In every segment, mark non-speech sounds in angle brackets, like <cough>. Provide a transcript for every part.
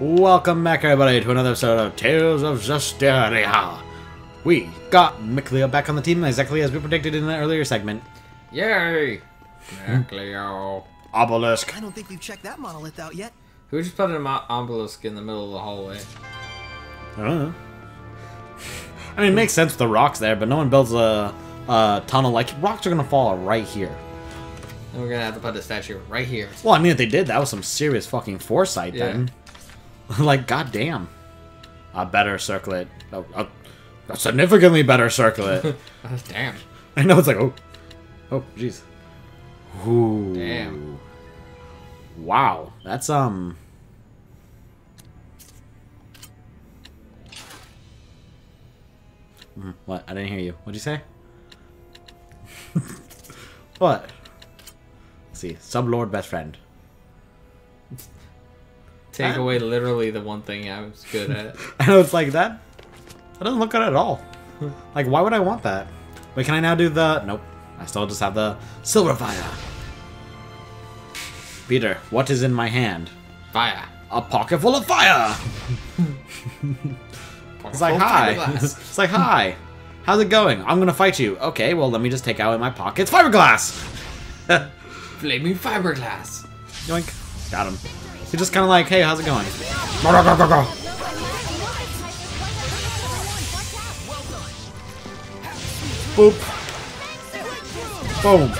Welcome back, everybody, to another episode of Tales of Zestiria. We got Mikleo back on the team exactly as we predicted in the earlier segment. Yay! Hmm. Mikleo. Obelisk. I don't think we've checked that monolith out yet. Who just put an obelisk in the middle of the hallway? I don't know. I mean, it makes sense with the rocks there, but no one builds a, a tunnel like rocks are gonna fall right here. And we're gonna have to put the statue right here. Well, I mean, if they did, that was some serious fucking foresight Yeah. then. <laughs> like, goddamn. A better circlet. A, a, a significantly better circlet. <laughs> Oh, damn. I know it's like, oh, oh, jeez. Ooh. Damn. Wow, that's um. Mm, What? I didn't hear you. What'd you say? <laughs> what? Let's see, sublord best friend. Take away literally the one thing I was good at. <laughs> I know it's like that. That doesn't look good at all. like, why would I want that? Wait, can I now do the? Nope. I still just have the silver fire. Peter, what is in my hand? Fire. A pocket full of fire. It's like hi. <laughs> it's like hi. How's it going? I'm gonna fight you. Okay, well let me just take out in my pockets fiberglass. <laughs> Flaming fiberglass. Yoink. Got him. He's just kind of like, hey, how's it going? Go, go, go, go, go. Boop. Boom.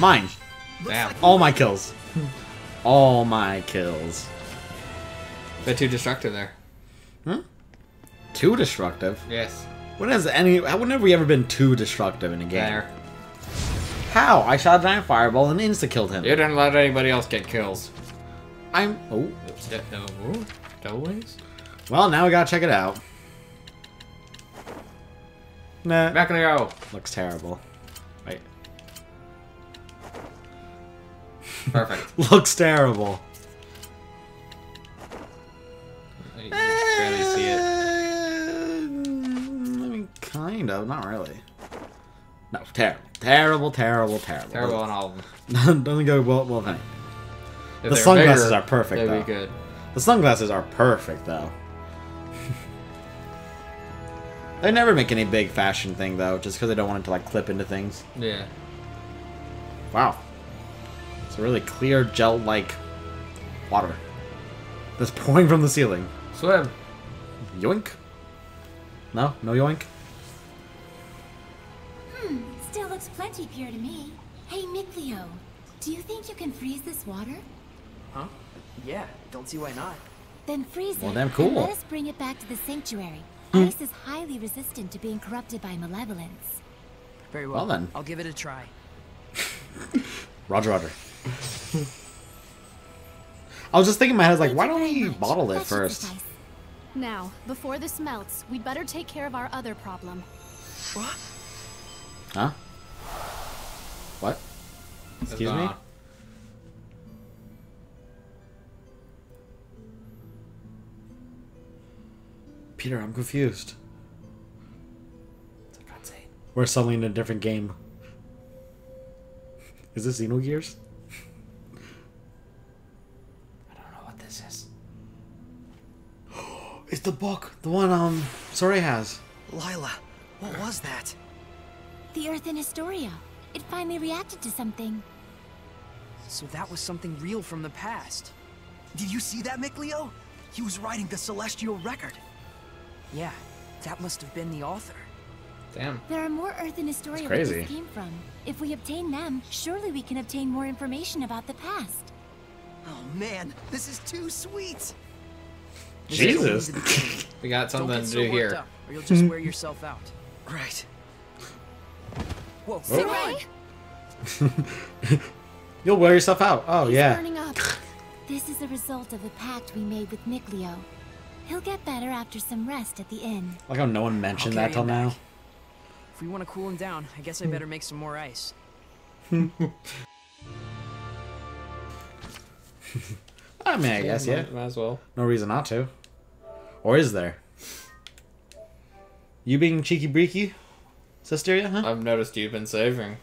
Mine. Damn. All my kills. All my kills. Bit too destructive there. Huh? Too destructive. Yes. When has any? When have we ever been too destructive in a game? There. How? I shot a giant fireball and insta killed him. You didn't let anybody else get kills. I'm. Oh. D- no. Ooh, Double? Well, now we gotta check it out. Nah. Mikleo. Looks terrible. Wait. Perfect. <laughs> Looks terrible. You barely see it. Eh, I mean, kind of. Not really. No, terrible. Terrible, terrible, terrible. Terrible on all of them. <laughs> Doesn't go well, any. The sunglasses bigger, are perfect, They'd though. be good. The sunglasses are perfect, though. <laughs> they never make any big fashion thing, though, just because they don't want it to, like, clip into things. Yeah. Wow. It's a really clear, gel-like water that's pouring from the ceiling. Swim. Yoink? No? No yoink? Looks plenty pure to me. Hey, Mikleo, do you think you can freeze this water? Huh? Yeah, don't see why not. Then freeze Well, it. damn And cool. let us bring it back to the sanctuary. Hmm. Ice is highly resistant to being corrupted by malevolence. Very well. Well then. I'll give it a try. <laughs> Roger, roger. I was just thinking in my head, like, why don't we bottle it first? Now, before this melts, we'd better take care of our other problem. What? Huh? What? Excuse me? Peter, I'm confused. We're suddenly in a different game. Is this Xenogears? <laughs> I don't know what this is. <gasps> It's the book, the one um Sorey has. Lailah, what was that? The Earthen Historia. It finally reacted to something. So that was something real from the past. Did you see that, Mikleo? He was writing the Celestial Record. Yeah, that must have been the author. Damn. There are more Earthen Historia where crazy. this came from. If we obtain them, surely we can obtain more information about the past. Oh man, this is too sweet. Jesus. This is what we to do. We got Don't something get to so do worked here. up, or you'll just wear yourself out. <laughs> Right. Whoa. Sorey, <laughs> You'll wear yourself out. Oh he's yeah. burning up. This is a result of the pact we made with Mikleo. He'll get better after some rest at the inn. Like how no one mentioned that till carry now. If we want to cool him down, I guess I hmm. better make some more ice. <laughs> I mean, I guess yeah. Might, might as well. No reason not to. Or is there? You being cheeky breaky, Sisteria, huh? I've noticed you've been saving.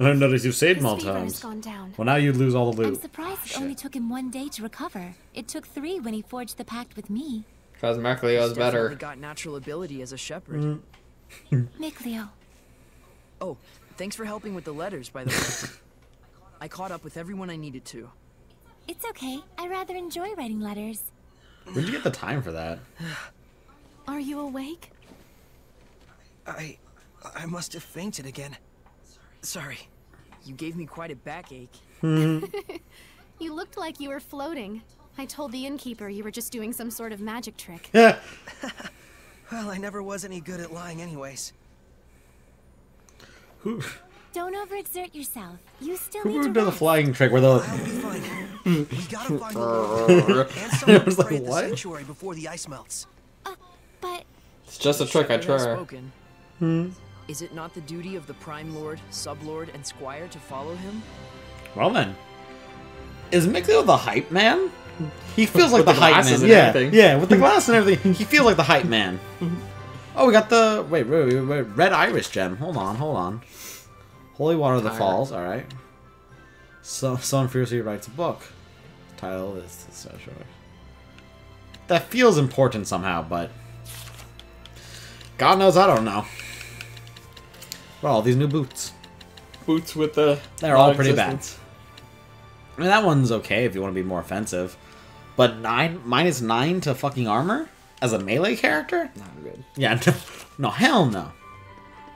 I've noticed you've saved His more times. gone down. Well, now you lose all the loot. I'm loot. surprised Oh, it only took him one day to recover. It took three when he forged the pact with me. Because Mikleo's He's better. definitely got natural ability as a shepherd. Mm. <laughs> Mikleo, Oh, thanks for helping with the letters, by the way. <laughs> I caught up with everyone I needed to. it's okay. I rather enjoy writing letters. Where'd you get the time for that? Are you awake? I. I must have fainted again. Sorry. You gave me quite a backache. <laughs> You looked like you were floating. I told the innkeeper you were just doing some sort of magic trick. Yeah. <laughs> Well, I never was any good at lying, anyways. Who Don't overexert yourself. You still who need to did the flying trick where I'll the be fine. we gotta find <laughs> the and someone was to like, pray the sanctuary before the ice melts. Uh, but It's just a trick I Shepherd has try. Hmm. Is it not the duty of the Prime Lord, Sublord, and Squire to follow him? Well then, is Mikleo the hype man? He feels <laughs> like the, the hype man. and yeah, everything. yeah, with the glass and everything, he feels like the hype man. <laughs> Oh, we got the wait, wait, wait, wait, red iris gem. Hold on, hold on. Holy water of the falls. All right. So, someone fiercely writes a book. Title is so short. That feels important somehow, but God knows I don't know. Well, all these new boots. Boots with the. They're all pretty bad. I mean, that one's okay if you want to be more offensive. But nine minus nine to fucking armor as a melee character? Not good. Yeah, <laughs> no, no, hell no,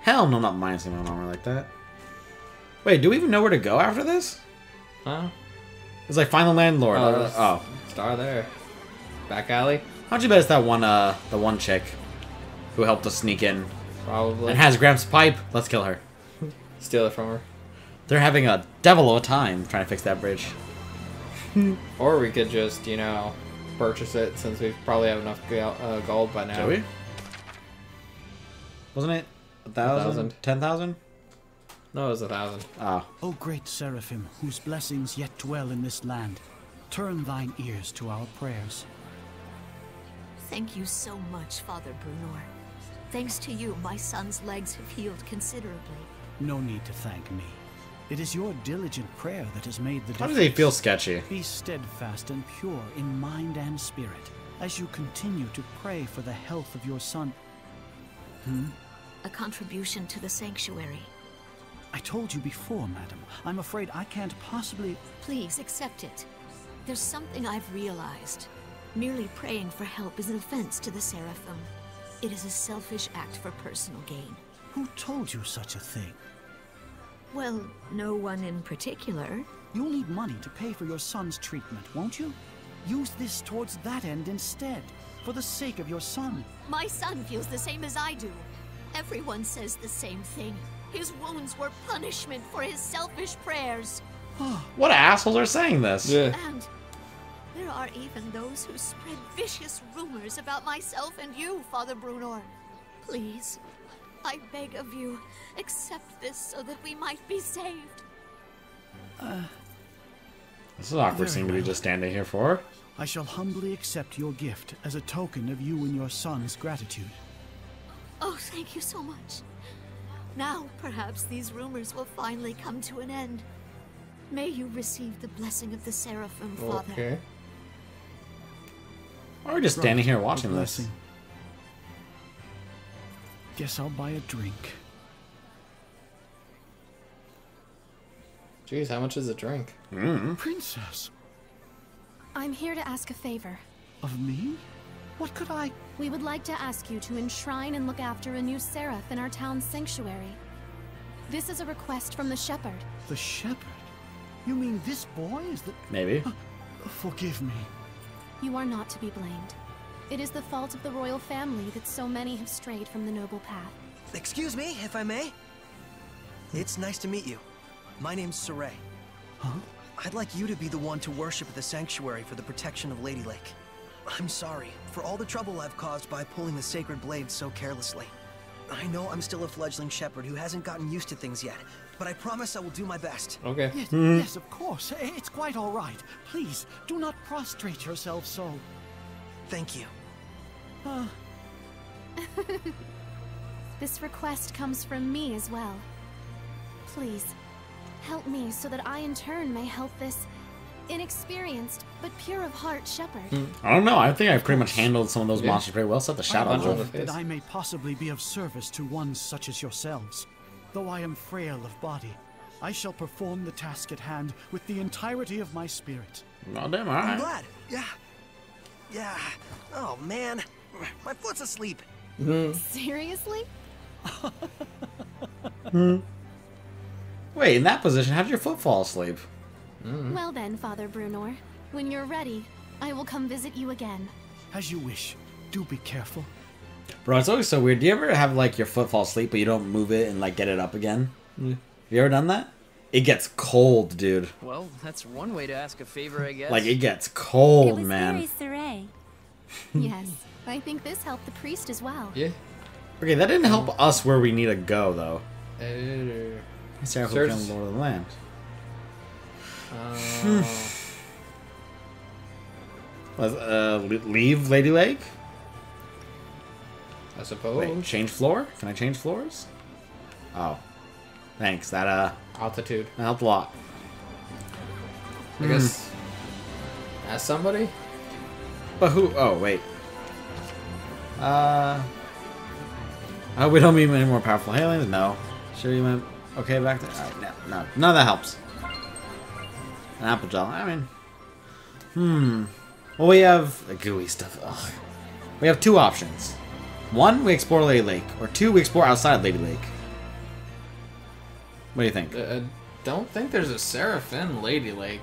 hell no, not minus one armor like that. Wait, do we even know where to go after this? Huh? It's like find the landlord. Oh, Oh, oh. Star there. Back alley? how'd you bet it's that one, uh, the one chick who helped us sneak in Probably. and has Gramps' pipe? Let's kill her. Steal it from her. They're having a devil of a time trying to fix that bridge. <laughs> Or we could just, you know, purchase it since we probably have enough uh, gold by now. Do we? Wasn't it a thousand? thousand. Ten thousand? No, it was a thousand. Oh. O great Seraphim, whose blessings yet dwell in this land, turn thine ears to our prayers. Thank you so much, Father Brunor. Thanks to you, my son's legs have healed considerably. No need to thank me. It is your diligent prayer that has made the How do they feel sketchy? Be steadfast and pure in mind and spirit as you continue to pray for the health of your son. Hmm? A contribution to the sanctuary. I told you before, madam. I'm afraid I can't possibly. Please accept it. There's something I've realized. Merely praying for help is an offense to the Seraphim. It is a selfish act for personal gain. Who told you such a thing? Well, no one in particular. You'll need money to pay for your son's treatment, won't you? Use this towards that end instead, for the sake of your son. My son feels the same as I do. Everyone says the same thing. His wounds were punishment for his selfish prayers. What assholes are saying this? Yeah. And there are even those who spread vicious rumors about myself and you, Father Brunor. Please, I beg of you, accept this so that we might be saved. Uh, this is awkward Very scene to be just standing here for. I shall humbly accept your gift as a token of you and your son's gratitude. Oh, thank you so much. Now, perhaps these rumors will finally come to an end. May you receive the blessing of the Seraphim, Father. Okay. Why are we just standing here watching this? Guess I'll buy a drink. Jeez, how much is a drink? Mm-hmm. Princess, I'm here to ask a favor. of me? What could I? We would like to ask you to enshrine and look after a new seraph in our town's sanctuary. This is a request from the shepherd. The shepherd? You mean this boy is the. Maybe. Uh, forgive me. You are not to be blamed. It is the fault of the royal family that so many have strayed from the noble path. Excuse me, if I may? It's nice to meet you. My name's Sorey. Huh? I'd like you to be the one to worship at the sanctuary for the protection of Lady Lake. I'm sorry for all the trouble I've caused by pulling the sacred blade so carelessly. I know I'm still a fledgling shepherd who hasn't gotten used to things yet, but I promise I will do my best. Okay. Yes, yes, of course. It's quite all right. Please, do not prostrate yourself so. Thank you. Uh, <laughs> This request comes from me as well. Please, Help me so that I in turn may help this inexperienced but pure of heart shepherd. Hmm. I don't know. I think I've pretty much handled some of those Yeah. monsters pretty well. Except the Shadow bunch of Wolf. that. I may possibly be of service to one such as yourselves. Though I am frail of body, I shall perform the task at hand with the entirety of my spirit. Oh, damn, I'm glad. Yeah. Yeah. Oh, man. My foot's asleep. Hmm. Seriously? Hmm. Wait, in that position, how did your foot fall asleep? Well then, Father Brunor, when you're ready, I will come visit you again. As you wish. Do be careful. Bro, it's always so weird. Do you ever have like your foot fall asleep, but you don't move it and like get it up again? Have you ever done that? It gets cold, dude. Well, that's one way to ask a favor, I guess. Like it gets It cold, was man. very serene. <laughs> yes, I think this helped the priest as well. Yeah. Okay, that didn't help us where we need to go though. Uh, Sarah Search- Lord of the Land. Uh, Was uh leave Lady Lake? I suppose. Wait, change floor? Can I change floors? Oh, thanks. That uh Altitude. that helped a lot. I guess. Ask somebody? But who? Oh, wait. Uh. Oh, we don't mean any more powerful aliens? No. Sure, you meant. Okay, back there? Alright, no, no. None of that helps. An apple gel. I mean. Hmm. Well, we have. uh, gooey stuff. Ugh. We have two options. One, we explore Lady Lake. Or two, we explore outside Lady Lake. What do you think? Uh, I don't think there's a Seraphim Lady Lake.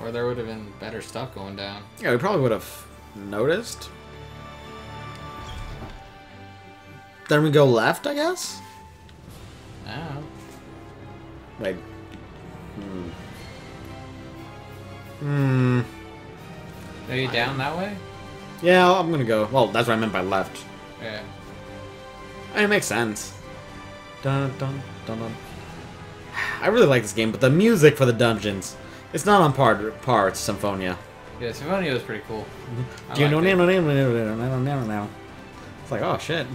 Or there would have been better stuff going down. Yeah, we probably would have noticed. Then we go left, I guess? Ah. Wait. Hmm. Are you down that way? Yeah, I'm gonna go. Well, that's what I meant by left. Yeah. I mean, it makes sense. Dun dun dun dun. I really like this game, but the music for the dungeons, it's not on par par with Symphonia. Yeah, Symphonia was pretty cool. Do you know liked it. now now now now now? It's like, oh shit.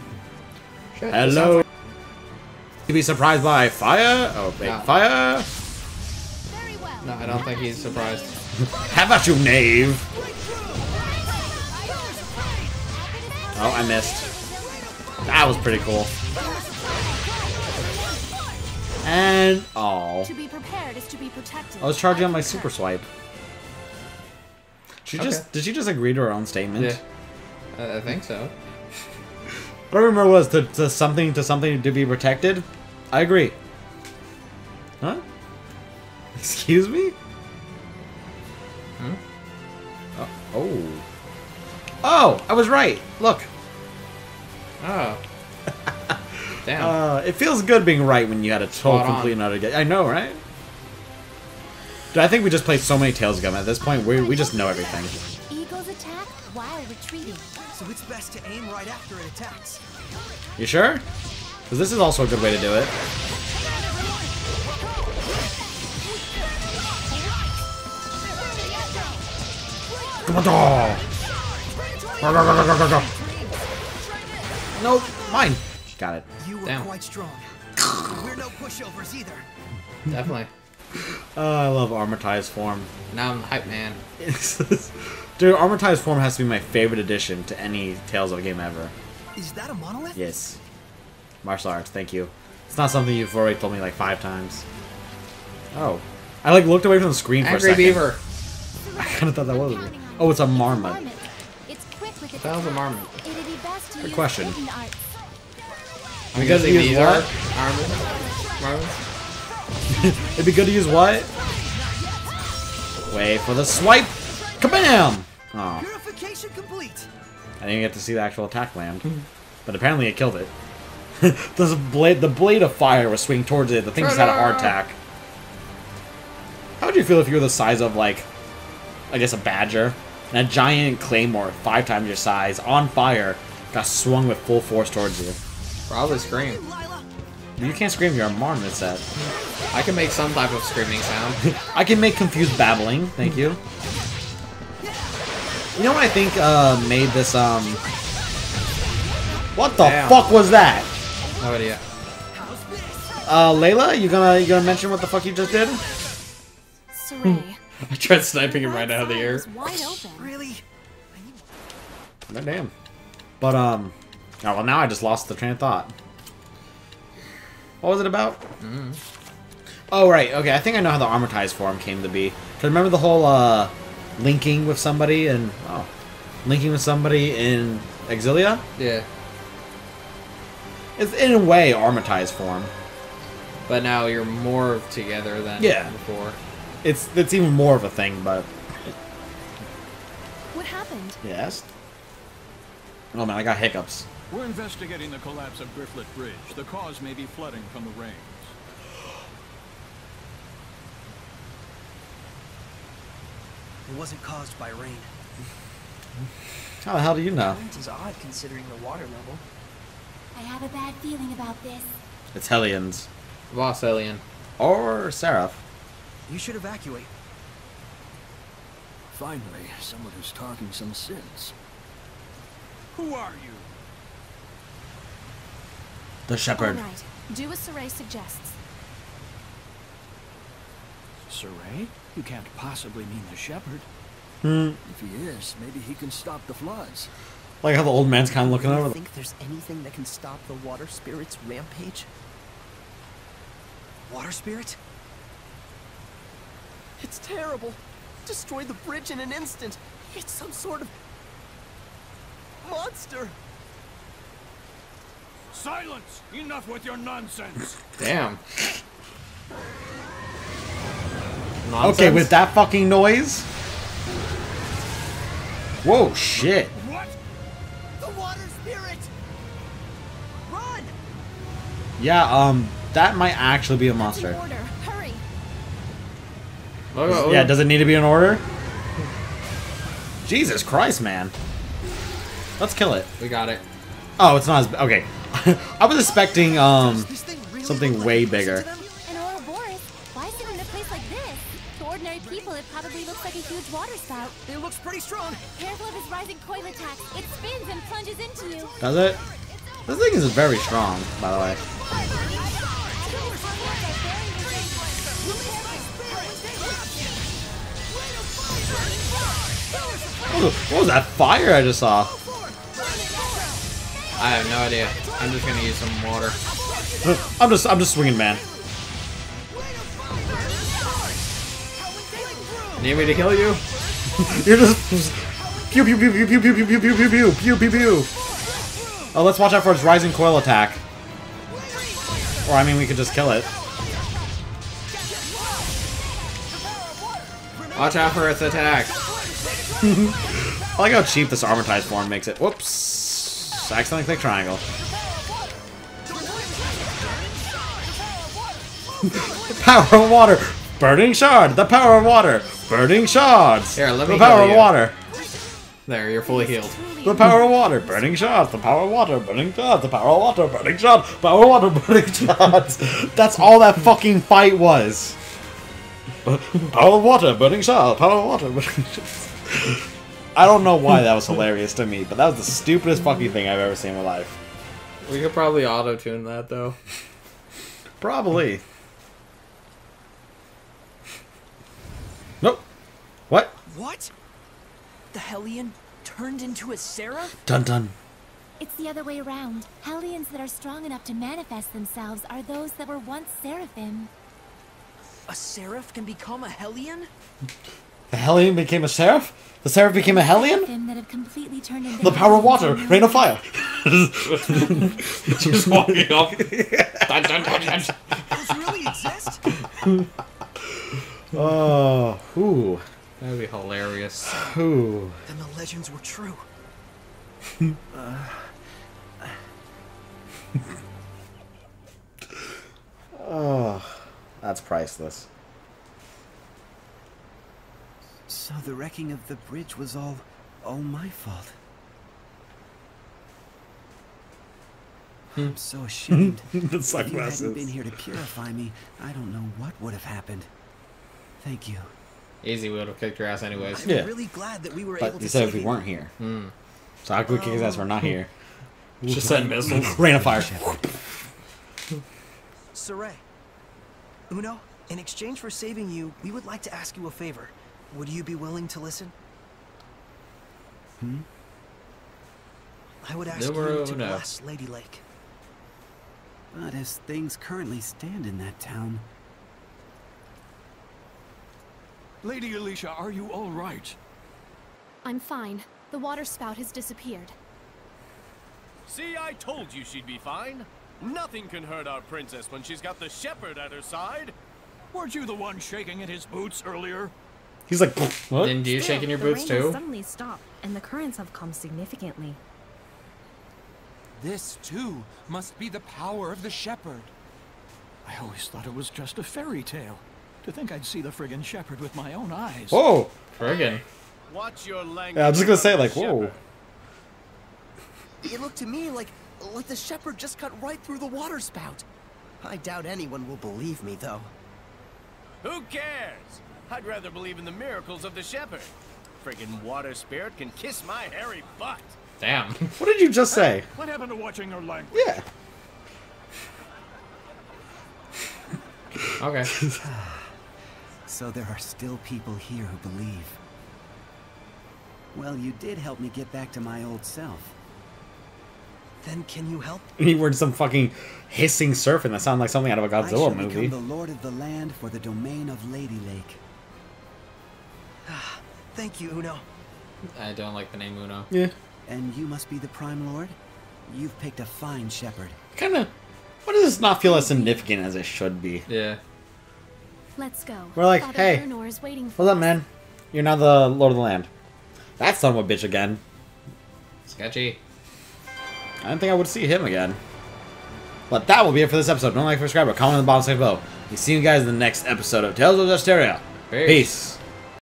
Shit, that Hello. sounds To be surprised by fire? Oh, wait, Yeah. fire? Very well. No, I don't think he's surprised. How about you, knave? Oh, I missed. That was pretty cool. And oh, To be prepared is to be protected. I was charging on my super swipe. She Okay. just did she just agree to her own statement? Yeah. I I think so. <laughs> What I remember was to, to something to something to be protected. I agree. Huh? <laughs> Excuse me? Oh. Oh, I was right. Look. Oh. <laughs> Damn. Uh, it feels good being right when you had a total Spot on. complete and utter get. I know, right? Dude, I think we just played so many Tales of Gun at this point. We we just know everything. Eagles attack while retreating. So it's best to aim right after it attacks. You sure? Because this is also a good way to do it. Nope, mine. Got it. You were Damn. quite strong. We're no pushovers either. Hmm. Definitely. Oh, I love Armatized form. Now I'm the hype man. <laughs> Dude, Armatized form has to be my favorite addition to any Tales of a game ever. Is that a monolith? Yes. Martial arts, thank you. It's not something you've already told me like five times. Oh. I like looked away from the screen for a Angry second. Beaver. <laughs> I kind of thought that was it. Oh, it's a marmot. It's quick with its That was a marmot. It'd be best to Good use question. hidden. I'm Because guessing he these used are what? armor. Marmot. <laughs> It'd be good to use what? Wait for the swipe. Kabam! Oh, Purification complete. I didn't get to see the actual attack land, but apparently it killed it. <laughs> the blade, the blade of fire was swinging towards it. The thing just had a heart attack. How would you feel if you were the size of like, I guess a badger, and a giant claymore five times your size on fire got swung with full force towards you? Probably scream. You can't scream. You're a marmot set. I can make some type of screaming sound. <laughs> I can make confused babbling. Thank you. You know what I think uh, made this um. What the Damn. fuck was that? No idea. Uh, Lailah, you gonna you gonna mention what the fuck you just did? Sorey. <laughs> I tried sniping him right out of the air. was wide open. Really? God damn. But um, oh well, now I just lost the train of thought. What was it about? Oh right, okay. I think I know how the armatized form came to be. 'Cause remember the whole uh, linking with somebody and oh, linking with somebody in Xillia? Yeah. It's in a way armatized form. But now you're more together than Yeah. before. It's it's even more of a thing, but What happened? yes. Oh man, I got hiccups. We're investigating the collapse of Grifflet Bridge. The cause may be flooding from the rains. It wasn't caused by rain. How the hell do you know? Current is odd considering the water level. I have a bad feeling about this. It's Hellions Boss Alien. or Seraph. You should evacuate. Finally, someone who's talking some sense. Who are you? The Shepherd. All right. Do as Sorey suggests. Sorey? You can't possibly mean the shepherd. Hmm. If he is, maybe he can stop the floods. Like how the old man's kind of looking Do over. you think there's anything that can stop the water spirit's rampage? Water spirit? It's terrible. Destroyed the bridge in an instant. It's some sort of monster. Silence! Enough with your nonsense! <laughs> Damn. Okay, with that fucking noise. Whoa, shit. What? The water spirit! Run! Yeah, um, that might actually be a That's monster. An order. Hurry. Look, look, Yeah, look. does it need to be in order? Jesus Christ, man. Let's kill it. We got it. Oh, it's not as okay. <laughs> I was expecting um Does this thing really something look like way bigger. An Ouroboros? Why sit in a place like this? To ordinary people, it probably looks like a huge water spout. It looks pretty strong. Careful of his rising coil attacks. It spins and plunges into you. Does it? This thing is very strong, by the way. What was, what was that fire I just saw? I have no idea. I'm just gonna use some water. I'm just I'm just swinging, man. Need me to kill you? You're just pew pew pew pew pew pew pew pew pew pew pew pew pew pew. Oh, let's watch out for its rising coil attack. Or I mean, we could just kill it. Watch out for its attack. I like how cheap this armatized form makes it. Whoops! Accidentally click triangle. the <laughs> power of water! Burning shard! The power of water! Burning shards! Here, let me the power of water! There, you're fully healed. The power of water! Burning shards! The power of water! Burning shards! The power of water! Burning shards! Power of water! <laughs> Burning shards! That's all that fucking fight was! <laughs> Power of water! Burning shards! Power of water! Burning shards! I don't know why that was hilarious to me, but that was the stupidest fucking thing I've ever seen in my life. We could probably auto tune that though. Probably. Nope. What? What? The Hellion turned into a seraph? Dun dun. It's the other way around. Hellions that are strong enough to manifest themselves are those that were once seraphim. A seraph can become a Hellion? The Hellion became a seraph? The seraph became a Hellion? Seraphim that have completely turned into The power of water, rain of fire. Just walking off. <laughs> Dun, dun, dun, dun. Those really exist? Ah, oh, ooh, That'd be hilarious. ooh. Then the legends were true. Oh, <laughs> that's priceless. So the wrecking of the bridge was all, all my fault. I'm so ashamed. <laughs> the sunglasses. if you hadn't been here to purify me, I don't know what would have happened. Thank you. Easy, we would have kicked your ass anyways. I'm Yeah. really glad that we were But able you to said if we weren't here. Hmm. So how could we kick his ass if we're not here? Just send missiles. Rain of fire. Sorey. Uno, in exchange for saving you, we would like to ask you a favor. Would you be willing to listen? Hmm? I would ask Numero you to uno. bless Lady Lake. But as things currently stand in that town, Lady Alisha, are you all right? I'm fine. The water spout has disappeared. See, I told you she'd be fine. Nothing can hurt our princess when she's got the shepherd at her side. Weren't you the one shaking in his boots earlier? He's like, what? Didn't you Still, shaking your boots rain has too? suddenly stopped, and the currents have come significantly. This, too, must be the power of the shepherd. I always thought it was just a fairy tale. To think I'd see the friggin' shepherd with my own eyes. Whoa! Friggin'. Watch your language. Yeah, I was just gonna say, like, whoa. It looked to me like like the shepherd just cut right through the water spout. I doubt anyone will believe me, though. Who cares? I'd rather believe in the miracles of the shepherd. Friggin' water spirit can kiss my hairy butt. Damn. <laughs> What did you just say? What happened to watching your language? Yeah. <laughs> Okay. <sighs> so there are still people here who believe. Well, you did help me get back to my old self. Then can you help? <laughs> He were some fucking hissing surfing that sounded like something out of a Godzilla shall movie. become the lord of the land for the domain of Lady Lake. <sighs> Thank you, Uno. I don't like the name Uno. Yeah. And you must be the Prime Lord? You've picked a fine shepherd. Kinda. Why does this not feel as significant as it should be? Yeah. Let's go. We're like, Father hey, Brunor is waiting for What's up, man? You're now the Lord of the Land. That son of a bitch again. Sketchy. I didn't think I would see him again. But that will be it for this episode. Don't like, subscribe, or comment in the bottom section below. We see you guys in the next episode of Tales of Zestiria. Peace. Peace.